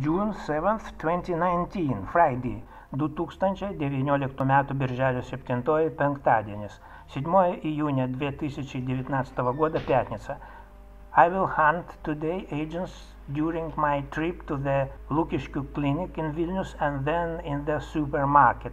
June 7, 2019, Friday. 2019 m. birželio 7 penktadienis. 7 июня 2019 года пятница. I will hunt today agents during my trip to the Lukiškių clinic in Vilnius and then in the supermarket.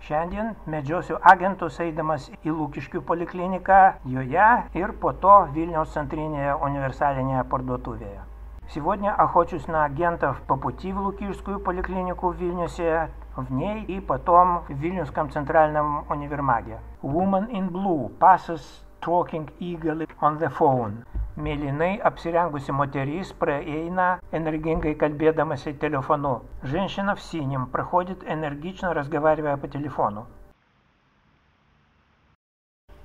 Šiandien medžiosiu agentus eidamas į Lūkiškių polikliniką, joje ir по то Vilniaus центринėje универсальнее парduotuvėje. Сегодня охочусь на агентов по пути в Лукишскую поликлинику в Вильнюсе, в ней и потом в Вильнюсском центральном универмаге. Woman in blue passes talking eagerly on the phone. Mėlynai apsirengusi moteris praeina энергинgai kalbėdamasi телефону. Женщина в синем проходит энергично разговаривая по телефону.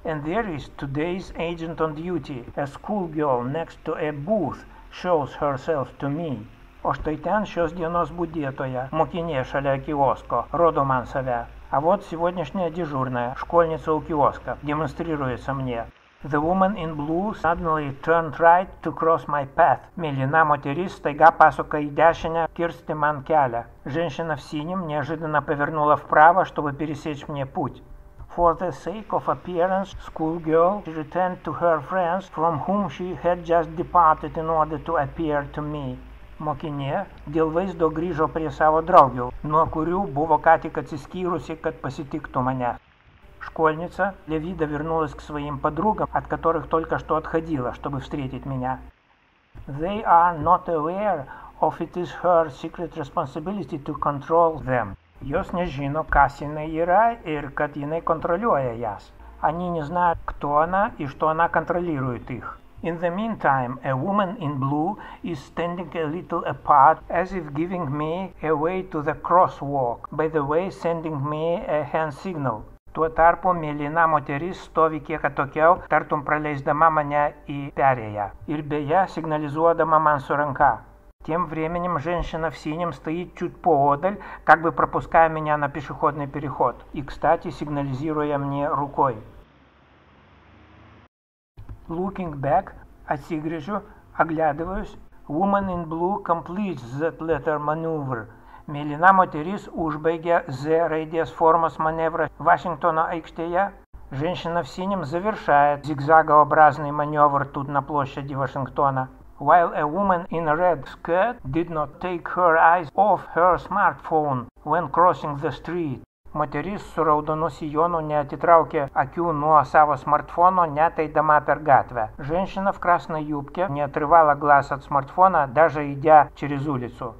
And there is today's agent on duty, a schoolgirl next to a booth, shows herself to me. O štai ten šios dienos budėtoja, mokinė šalia kiosko, rodo man save. А вот сегодняшняя дежурная, школьница у киоска, демонстрируется мне. The woman in blue suddenly turned right to cross my path. Мелина мотерис стaiga пasuka į dešinę kirsti man kelią. Женщина в синем неожиданно повернула вправо, чтобы пересечь мне путь. For the sake of appearance, schoolgirl returned to her friends from whom she had just departed in order to appear to me. Mokinė dėl vaizdo grįžo prie savo draugių, nuo kurių buvo ką tik atsiskyrusi, kad pasitiktų mane. Школьница Левида вернулась к своим подругам, от которых только что отходила, чтобы встретить меня. They are not aware of it is her secret responsibility to control them. Jos nežino, kas jinai yra ir kad jinai kontroliuoja jas. Они не знают, кто она и что она контролирует их. In the meantime, a woman in blue is standing a little apart as if giving me a way to the crosswalk, by the way sending me a hand signal. Tuo tarpu mėlyna moteris stovi kiek atokiau, tartum praleisdama mane į perėją ir beje сигнализуодама man su ранка. Тем временем женщина в синем стоит чуть поодаль, как бы пропуская меня на пешеходный переход и, кстати, сигнализируя мне рукой. Looking back, отсигрежу, оглядываюсь. Woman in blue completes that letter maneuver – Mėlyna moteris užbaigia Z raidės formos маневра Вашингтона aikštėje. Женщина в синем завершает зигзагообразный маневр тут на площади Вашингтона. While a woman in a red skirt did not take her eyes off her smartphone when crossing the street. Moteris su raudonu sijonu neatitraukė akių nuo savo смартфона, net eidama per gatvę. Женщина в красной юбке не отрывала глаз от смартфона, даже идя через улицу.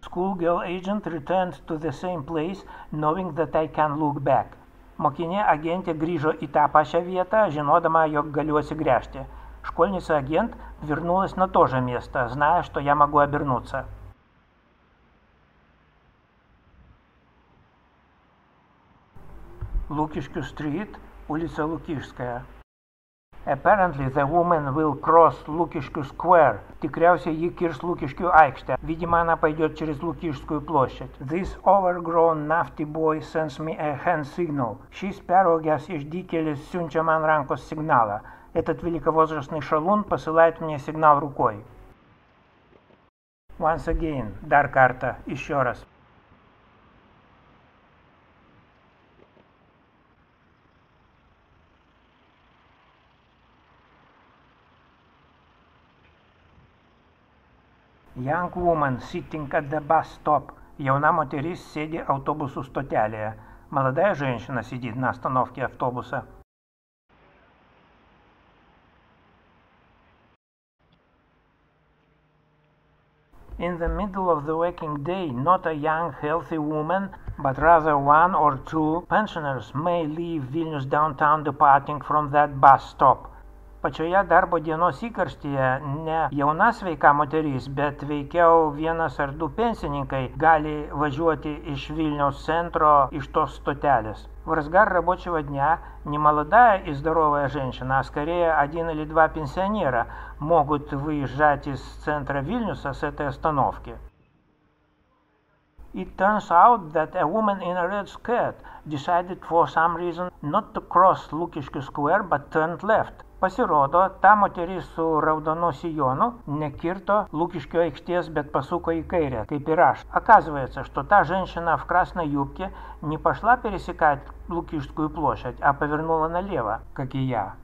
Schoolgirl agent returned to the same place, knowing that I can look back. Mokinė agentė grįžo į tą pačią vietą, žinodama, jog galiu atsigręžti. Школьница-агент вернулась на то же место, зная, что я могу обернуться. Лукишкю стрит, улица Лукишская. Apparently the woman will cross Лукишкю Square. Tikriausiai ji kirs Лукишкю aikštę. Видимо, она пойдет через Лукишскую площадь. This overgrown nafty boy sends me a hand signal. Šis peraugęs išdykėlis siunčia man rankos сигнала. Этот великовозрастный шалун посылает мне сигнал рукой. Once again, dar kartą, еще раз. Young woman sitting at the bus stop. Jauna moteris sėdi autobusų stotelėje. Молодая женщина сидит на остановке автобуса. In the middle of the working day, not a young, healthy woman, but rather one or two pensioners may leave Vilnius downtown departing from that bus stop. pačioje darbo dienos įkarštyje ne jauna sveika moteris, bet veikiau vienas ar du pensininkai gali važiuoti iš Vilniaus центра iš tos стотелес. В разгар рабочего дня немолодая и здоровая женщина, а скорее один или два пенсионера могут выезжать из центра Вильнюса с этой остановки. It turns out that a woman in a red skirt decided for some reason not to cross Lukishki Square but turned left. Pasirodo, ta moteris su raudonu sijonu nekirto Лукишкio aikštės, bet пасуко и кайре, kaip и aš. Оказывается, что та женщина в красной юбке не пошла пересекать Лукишскую площадь, а повернула налево, как и я.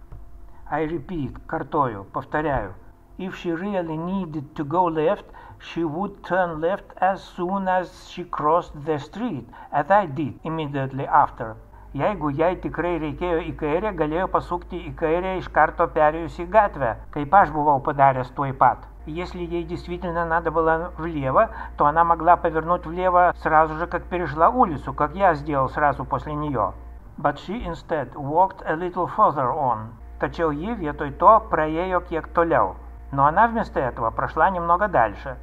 I repeat, картою, повторяю. If she really needed to go left, she would turn left as soon as she crossed the street, as I did immediately after. Jeigu jai tikrai reikėjo į kairę, galėjo pasukti į kairę iš карто переюсь į gatvę, kaip aš бывал подарясь той пад. Если ей действительно надо было влево, то она могла повернуть влево сразу же, как перешла улицу, как я сделал сразу после нее. But she instead walked a little further on. Tačiau ji vietoj to praėjo kiek toliau. Но она вместо этого прошла немного дальше.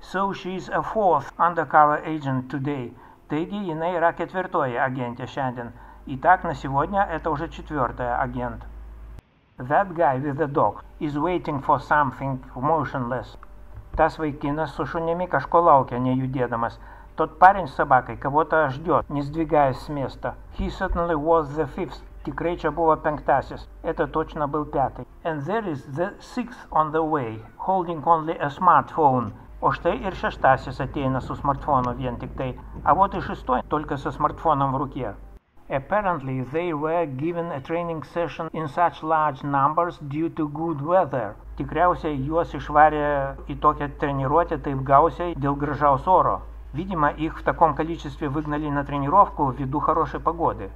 So she's a fourth undercover agent today, Taigi jinai yra ketvirtoji agentė šiandien. И так на сегодня это уже четвертая агент. That guy with the dog is waiting for something motionless. Tas vaikinas su šunimi kažko laukia, nejudėdamas. Тот парень с собакой кого-то ждет, не сдвигаясь с места. He certainly was the fifth. Tikrai čia buvo penktasis. Это точно был пятый. And there is the sixth on the way, holding only a smartphone. O štai ir šeštasis ateina su smartfonu vien tik tai, а вот и шестой только со смартфоном в руке. Apparently they were given a training session in such large numbers due to good weather. Tikriausiai juos išvarė į tokią тренируотę taip gausiai dėl gražaus oro. Видимо, их в таком количестве выгнали на тренировку ввиду хорошей погоды.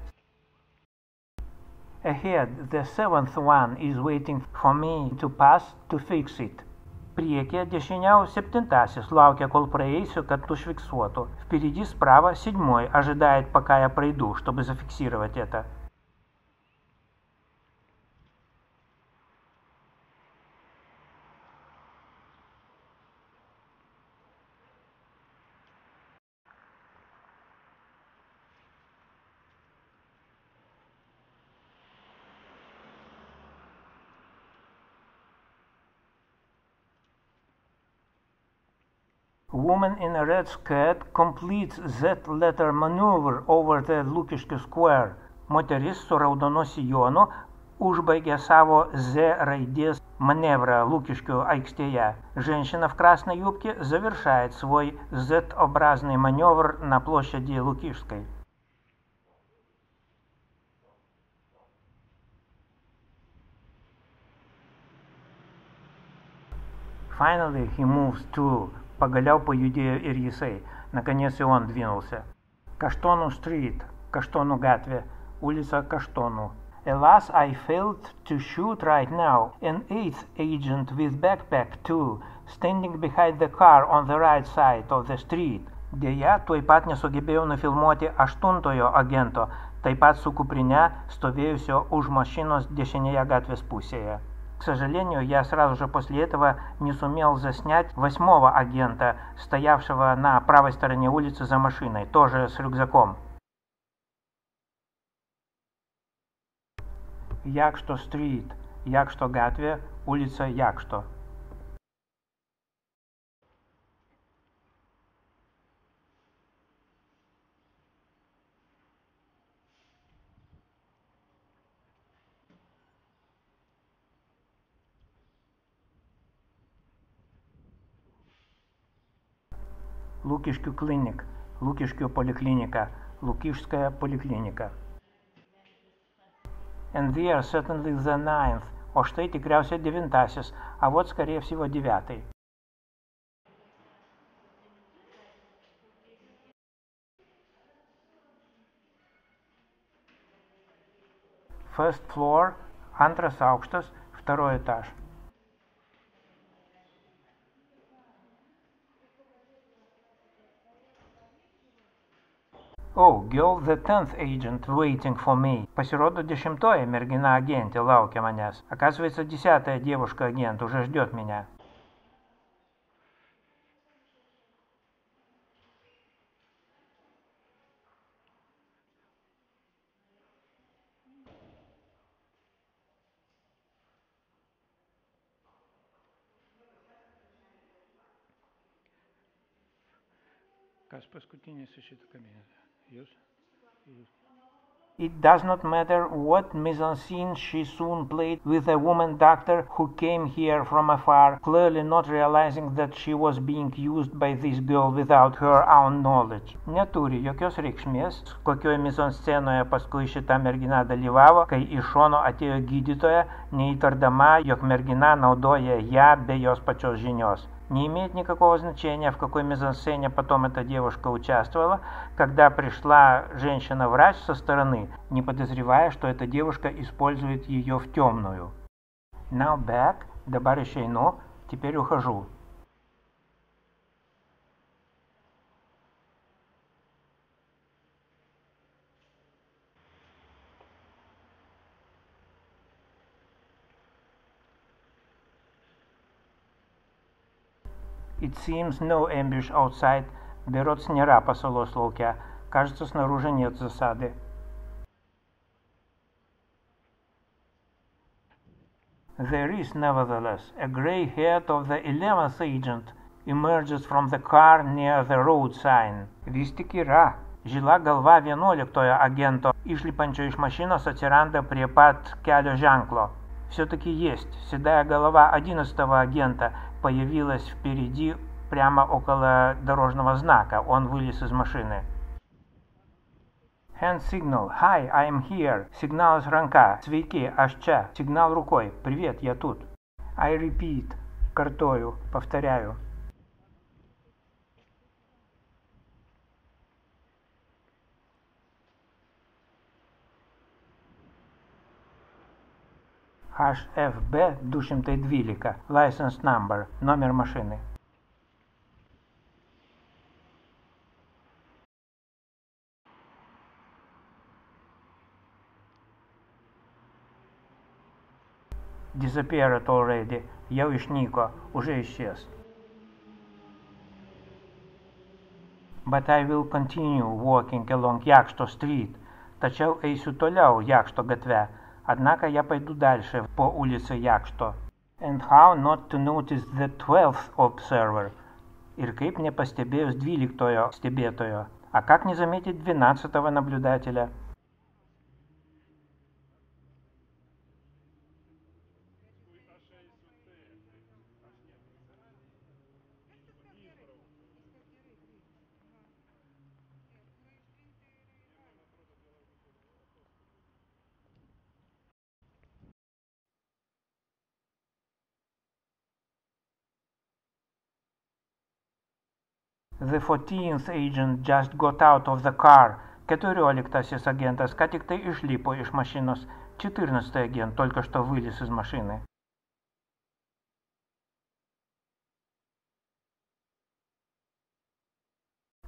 Ahead, the seventh one is waiting for me to pass to fix it. Priekyje дешиняу septintasis laukia, кол проеисю, kad užfiksuotų. Впереди справа седьмой ожидает, пока я пройду, чтобы зафиксировать это. Woman in a red skirt completes Z-letter maneuver over the Lukiškių square. Moteris su raudonu sijonu užbaigė savo Z raидес маневра Лукишкю aikštėje. Женщина в красной юбке завершает свой Z-образный маневр на площади Лукишской. Finally, he moves to Погулял по Юдею и Рисей. Наконец и он двинулся. Каштону стрит, Каштону Гатве, улица Каштону. Alas, I failed to shoot right now. An eighth agent with backpack too, standing behind the car on the right side of the street. Deja, tuoj pat nesugebėjau nufilmuoti aštuntojo agento, taip pat su kuprinė stovėjusio už mašinos dešinėje gatvės pusėje. К сожалению, я сразу же после этого не сумел заснять восьмого агента, стоявшего на правой стороне улицы за машиной, тоже с рюкзаком. Якшто стрит, Якшто гатве, улица Якшто. Лукишкю клиник, Лукишкю поликлиника, Лукишская поликлиника. And there certainly the ninth, o štai tikriausiai devintasis, а вот скорее всего девятый. First floor, antras aukštas, второй этаж. Oh, girl the tenth agent waiting for me. Pasirodo, десятая mergina агентė laukia manęs. Оказывается, десятая девушка-агент уже ждет меня. Kas paskutinis iš šito kabineto? It does not matter what mise-en-scene she soon played with a woman doctor who came here from afar, clearly not realizing that she was being used by this girl without her own knowledge. Neturi jokios reikšmės, kokioje mise-scenoje paskui šita mergina dalyvavo, kai iš šono atėjo gydytoja, neįtardama, jog mergina naudoja ją be jos pačios žinios. Не имеет никакого значения, в какой мизансцене потом эта девушка участвовала, когда пришла женщина-врач со стороны, не подозревая, что эта девушка использует ее в темную. Now back, добавлю еще но, теперь ухожу. It seems no ambush outside. Берется нера посолос луке. Кажется, снаружи нет засады. There is, nevertheless, a grey head of the eleventh agent emerges from the car near the road sign. Vis tik yra. Žila galva vienuoliktojo agento, išlipančio iš mašinos, atsiranda prie pat kelio ženklo. Все-таки есть. Седая голова одиннадцатого агента появилась впереди прямо около дорожного знака. Он вылез из машины. Hand signal. Hi, I am here. Сигнал с ранка. Aš čia. Сигнал рукой. Привет, я тут. I repeat. Картою. Повторяю. HFB 212, license number, номер машины. Disappeared already. Jau išnyko, уже исчез. But I will continue walking along Якšto Street. Tačiau eisiu toliau Jakšto gatve. Однако я пойду дальше по улице Якšto. And how not to notice the twelfth observer? Ir kaip nepastebėjus dvyliktojo stebėtojo? А как не заметить двенадцатого наблюдателя? The 14th agent just got out of the car. Keturioliktasis agentas ką tik tai išlipo iš mašinos. 14 агент только что вылез из машины.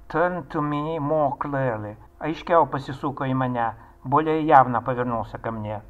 Turn to me more clearly. Aiškiau pasisuko į mane. Более явно повернулся ко мне.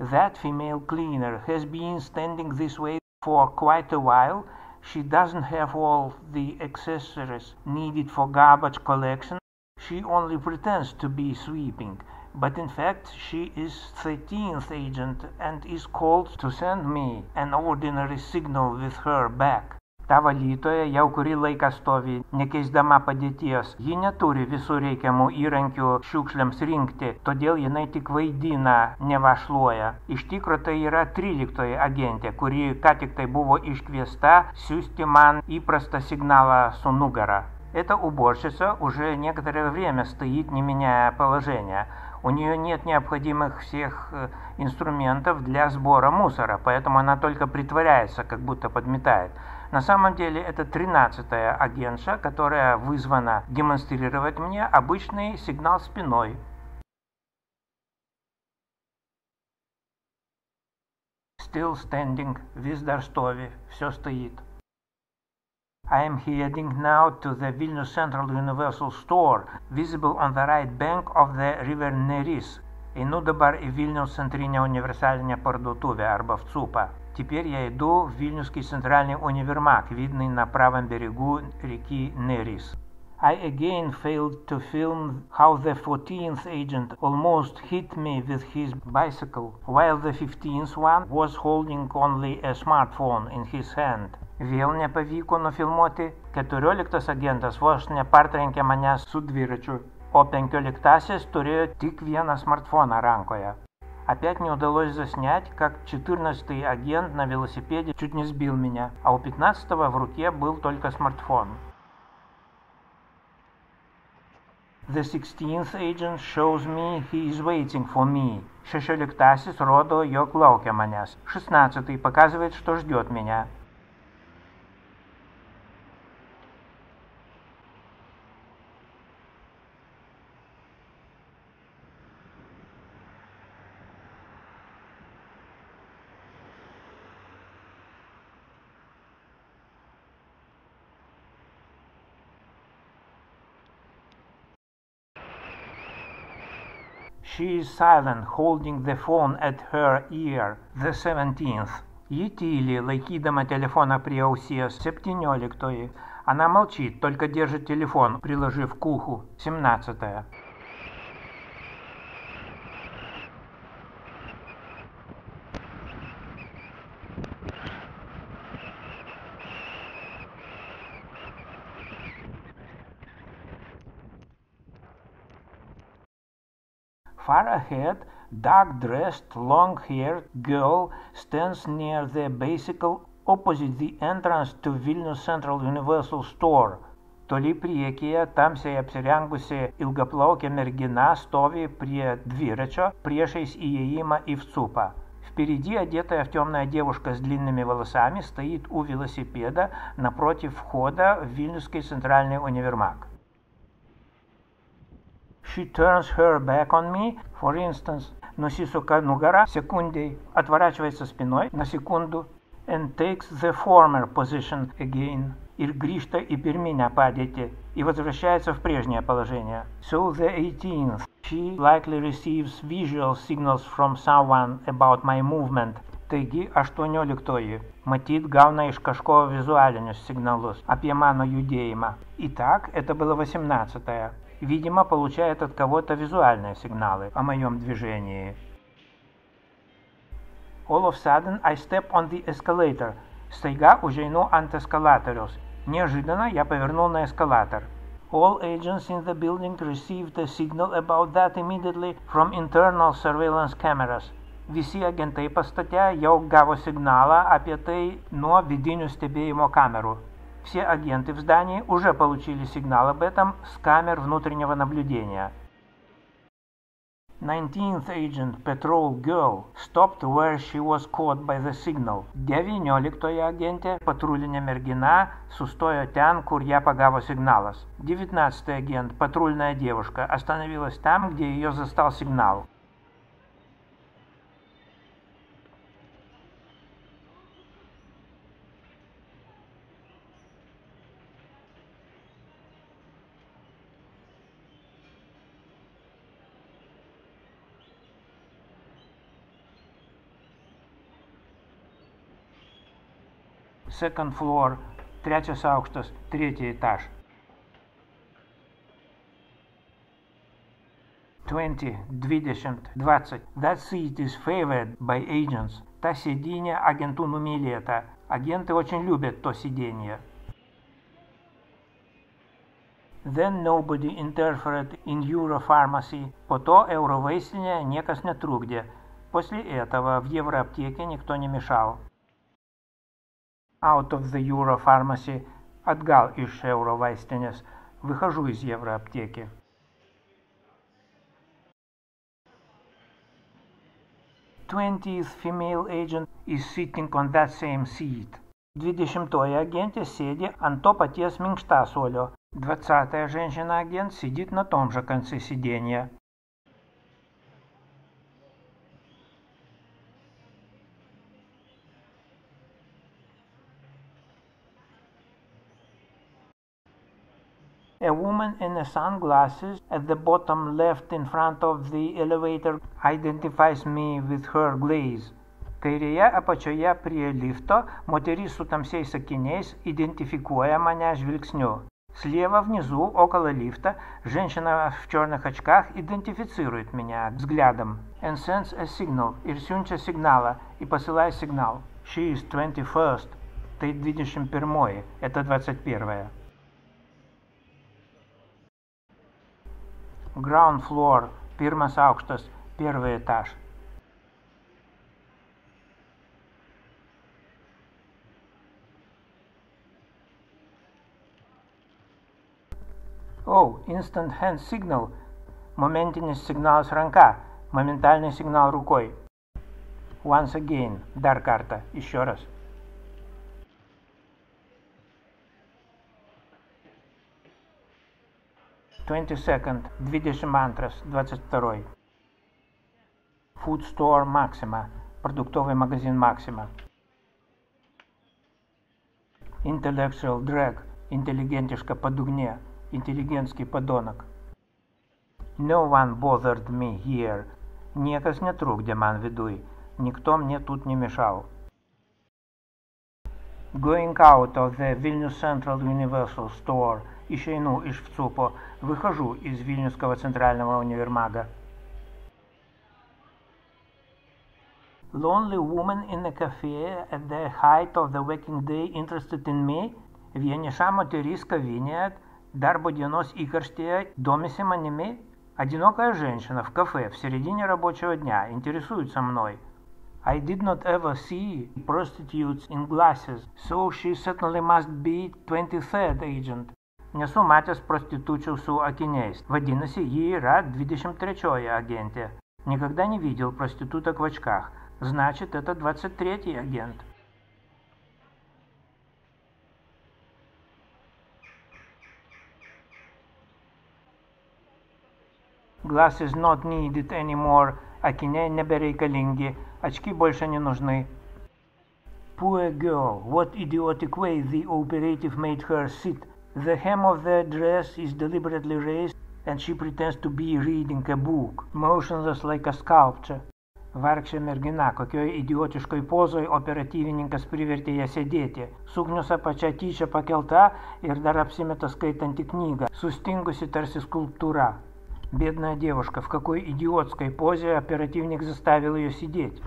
That female cleaner has been standing this way for quite a while. She doesn't have all the accessories needed for garbage collection. She only pretends to be sweeping. But in fact, she is 13th agent and is called to send me an ordinary signal with her back. Ta valytoja jau kurį laiką stovi, nekeisdama padėties. Ji neturi visų reikiamų įrankių šiukšliams rinkti, todėl jinai tik vaidina, nevašluoja. Iš tikro tai yra 13 agentė, kuri ką tik tai buvo iškviesta siūsti man įprastą signalą su nugara. Эта уборщица уже некоторое время стоит, не меняя положения. У нее нет необходимых всех инструментов для сбора мусора, поэтому она только притворяется, как будто подметает. На самом деле это тринадцатая агентша, которая вызвана демонстрировать мне обычный сигнал спиной. Still standing, Виздарстове, все стоит. I am heading now to the Vilnius Central Universal Store, visible on the right bank of the river Neris. Einu dabar į Vilniaus centrinę universalinę parduotuvę arba ЦУПа. Теперь я иду в Вильнюсский центральный универмаг, видный на правом берегу реки Нерис. I again failed to film how the 14th agent almost hit me with his bicycle, while the 15th one was holding only a smartphone in his hand. Vėl nepavyko nufilmuoti, 14 agentas vos nepartrenkė mane su dviračiu, o 15 turėjo tik vieną smartfoną ранкоя. Опять не удалось заснять, как 14-й агент на велосипеде чуть не сбил меня, а у 15-го в руке был только смартфон. The 16th agent shows me he is waiting for me. Rodo, jog laukia manęs. Šestнадцатый показывает, что ждет меня. She is silent, holding the phone at her ear. The 17th. Ji tyli, laikydama telefoną prie ausies. 17. Она молчит, только держит телефон, приложив к уху. 17. Far ahead, dark-dressed, long-haired girl stands near the bicycle opposite the entrance to Vilnius Central Universal Store. Toli priekyje tamsiai apsirengusi ilgaplaukė mergина stovi prie двирача приešais įėjimą į ВЦУПа. Впереди одетая в темное девушка с длинными волосами стоит у велосипеда напротив входа в Вильнюсский центральный универмаг. She turns her back on me, for instance, нусисука нугара секундей, отворачивается спиной на секунду, and takes the former position again, grįžta į pirminę padėtį, и возвращается в прежнее положение. So the 18th, she likely receives visual signals from someone about my movement. Taigi 18. Matyt, gauna iš kažko vizualinius signalus apie mano judėjimą. Итак, это было 18. видимо, получает от кого-то визуальные сигналы о моем движении. All of a sudden I step on the escalator. Стaiga užeinu ant eskalatoriaus. Неожиданно я повернул на эскалатор. All agents in the building received a signal about that immediately from internal surveillance cameras. Visi agentai pastate jau gavo signalą apie tai nuo vidinių stebėjimo kamerų. Все агенты в здании уже получили сигнал об этом с камер внутреннего наблюдения. 19th agent patrol girl stopped where she was caught by the signal. 19 agentė patrulinė mergина сустоjo ten, kur ją pagavo сигналas. 19 агент патрульная девушка остановилась там, где ее застал сигнал. Second floor, trečias aukštas, tretий этаж. 20, 20, 20. That seat is favored by agents. Та сиденье агенту numylėta. Агенты очень любят то сиденье. Then nobody interfered in Europharmacy. To Eurovaistinėje niekas netrukdė. После этого в Евроаптеке никто не мешал. Out of the Euro Pharmacy, atgal iš euro vaistinės, выхожу из евроаптеки. Twentieth female agent is sitting on that same seat. Двадцатая агентė сėdi ant to paties minkštasuolio. Двадцатая женщина-агент сидит на том же конце сиденья. A woman in sunglasses at the bottom left in front of the elevator identifies me with her glaze. Kairėje apačioje prie lifto moteris su tamsiais akiniais идентификуя меня žvilgsniu. Слева внизу, около лифта, женщина в черных очках идентифицирует меня взглядом and sends a signal, и сюнча сигнала, и посылает сигнал. She is 21st. стоит 21. Это 21. Ground floor. Pirmas aukštas. Первый этаж. Oh, instant hand signal. Momentinis signalas ranka. Моментальный сигнал рукой. Once again. Dar kartą. Еще раз. Twenty second. Двадцать антрас. Двадцать второй. Food Store Maxima. Продуктовый магазин Maxima. Intellectual Drag. Интеллигентишка по дугне. Интеллигентский подонок. No one bothered me here. Niekas netrukdė man viduj. Никто мне тут не мешал. Going out of the Vilnius Central Universal Store. Išeinu iš ВЦУПО. Выхожу из Вильнюсского центрального универмага. Lonely woman in a cafe at the height of the working day interested in me. Vieniša moteris kavinėje darbo dienos įkarštėje domisi manimi. Одинокая женщина в кафе в середине рабочего дня интересуется мной. I did not ever see prostitutes in glasses, so she certainly must be 23rd agent. Nesu matęs prostitučių su akiniais. Vadinasi, ji yra 23 агентė. Никогда не видел проституток в очках. Значит, это 23 агент. Glasses not needed anymore. Akiniai nebereikalingi. Очки больше не нужны. Poor girl, what idiotic way the operative made her sit. The hem of the dress is deliberately raised and she pretends to be reading a book, motionless like a sculpture. Vargšė mergina, kokioj idiotiškoj pozoj operatyvininkas privertė ją sėdėti. Suknius apačia tyčia pakelta ir dar apsimeta skaitanti knygą, sustingusi tarsi skulptūra. Бедная девушка, в какой идиотской позе оперативник заставил ее сидеть.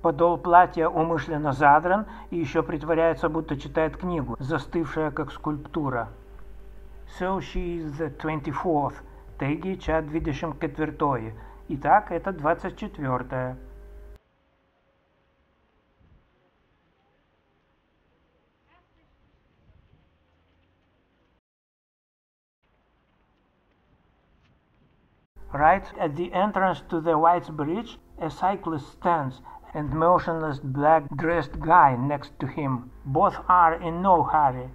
Подол платья умышленно задран и еще притворяется, будто читает книгу, застывшая как скульптура. So she is the 24th. Теги ча 24. Итак, это 24. Right at the entrance to the White Bridge, a cyclist stands and motionless black-dressed guy next to him. Both are in no hurry.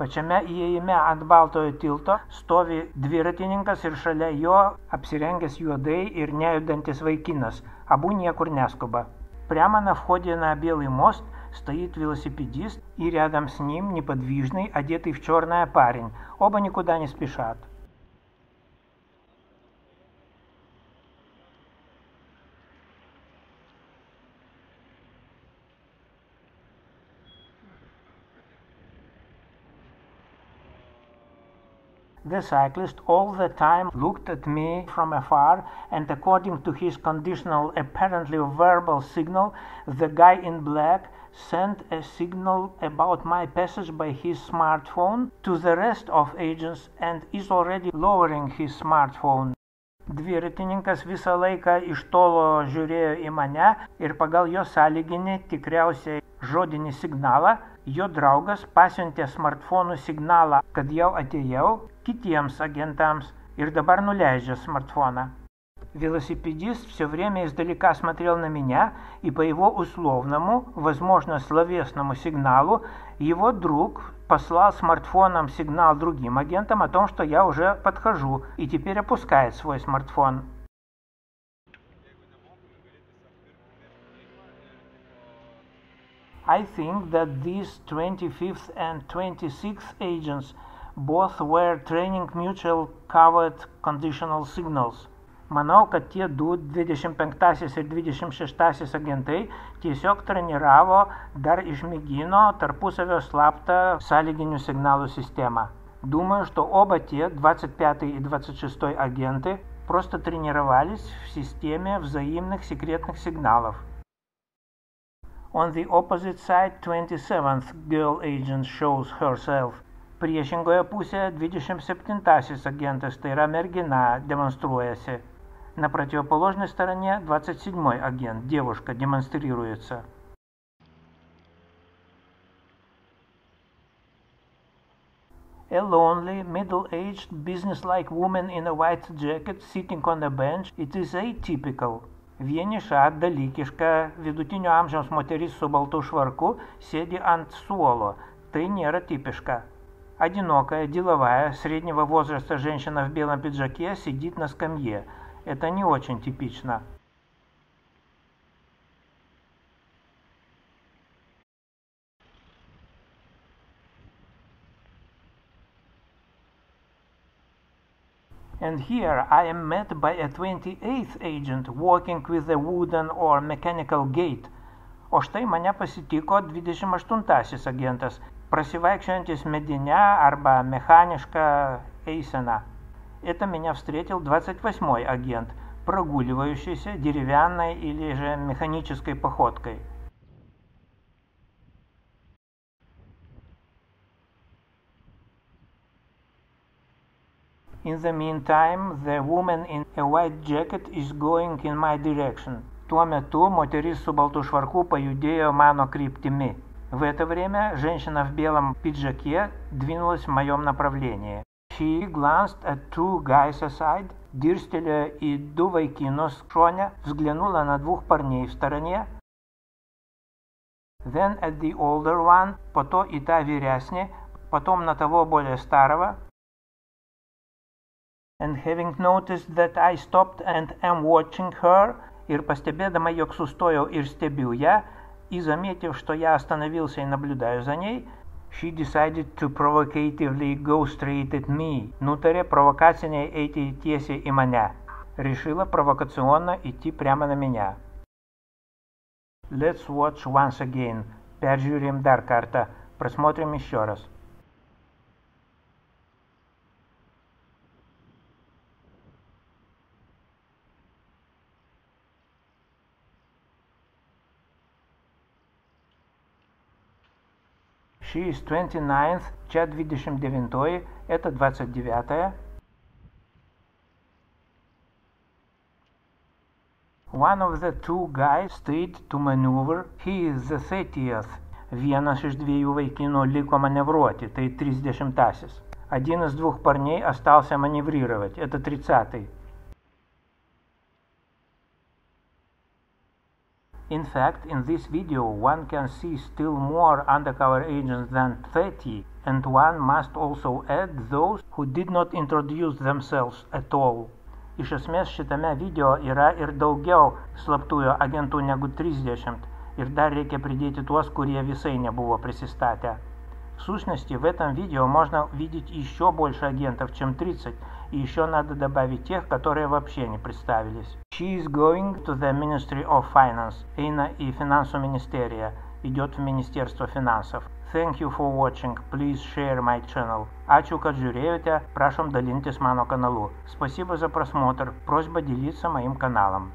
Pačiame įėjime ant Baltojo tilto stovi dviratininkas ir šalia jo apsirengęs juodai ir неjuданtis vaikinas. Abu niekur нескуба. Прямо на входе на Белый мост стоит велосипедист и рядом с ним неподвижный, одетый в черное парень. Оба никуда не спешат. The cyclist all the time looked at me from afar, and according to his conditional, apparently verbal signal, the guy in black sent a signal about my passage by his smartphone to the rest of agents and is already lowering his smartphone. Dviratininkas visą laiką iš tolo žiūrėjo į mane ir pagal jo sąlyginį tikriausiai žodinį signalą jo draugas pasiuntė smartfonų signalą, kad jau atėjau kitiems агентams и dabar nuleidžia смартфона. Велосипедист все время издалека смотрел на меня, и по его условному, возможно, словесному сигналу, его друг послал смартфоном сигнал другим агентам о том, что я уже подхожу, и теперь опускает свой смартфон. I think that these 25th and 26th agents both were training mutual covered conditional signals. Manau, kad tie du 25 ir 26 agentai tiesiog treniravo dar išmėgino tarpusavio slaptą sąlyginių signalų систему. Думаю, что оба те, 25 и 26 агенты, просто тренировались в системе взаимных секретных сигналов. On the opposite side, 27th girl agent shows herself. Priešingoje pusėje 27-аsis агентas, tai yra mergина, демонструется. На противоположной стороне 27-й агент, девушка, демонстрируется. A lonely, middle-aged, businesslike woman in a white jacket sitting on a bench, it is atypical. Vieniša, dalykiška, vidutinio amžiaus moteris su baltu švarku sėdi ant suolo. Tai nėra типишка. Одинокая, деловая, среднего возраста женщина в белом пиджаке сидит на скамье. Это не очень типично. And here I am met by a 28th agent walking with a wooden or mechanical gate. O štai mane pasitiko 28 agentas, просивающийся мединя арба механишка эйсена. Это меня встретил 28-й агент, прогуливающийся деревянной или же механической походкой. In the meantime, the woman in a white jacket is going in my direction. Tuo metu moteris su baltu švarku pajudėjo mano kryptimi. В это время женщина в белом пиджаке двинулась в моем направлении. She glanced at two guys aside, дирстеле и vaikinus šone, взглянула на двух парней в стороне, then at the older one, по то и та vyresnė, потом на того более старого, and having noticed that I stopped and am watching her, ir pastebėdama, jog sustojau ir stebiu ją, и заметив, что я остановился и наблюдаю за ней, she decided to provocatively go straight at me, nutarė провокацiniai eiti tiesiai į mane. Решила провокационно идти прямо на меня. Let's watch once again. Пережурим дар карта. Просмотрим еще раз. She is 29th, чат 29, это 29. One of the two guys stayed to maneuver, he is the 30th. Vienas iš dviejų vaikinų liko manevruoti, tai 30-asis. Один из двух парней остался маневрировать, это 30-й. In fact, in this video one can see still more undercover agents than 30 and one must also add those who did not introduce themselves at all. Iš esmės šitame video yra ir daugiau slaptųjų agentų negu 30 ir dar reikia придейти туos, kurie visai неbuvo присистатя. В сущности, в этом видео можно видеть еще больше агентов, чем 30, и еще надо добавить тех, которые вообще не представились. She is going to the Ministry of Finance. Eina į finansų ministeriją. Идет в Министерство финансов. Thank you for watching. Please share my channel. Ačiū, kad žiūrėjote. Prašom dalintis mano kanalu. Спасибо за просмотр. Просьба делиться моим каналом.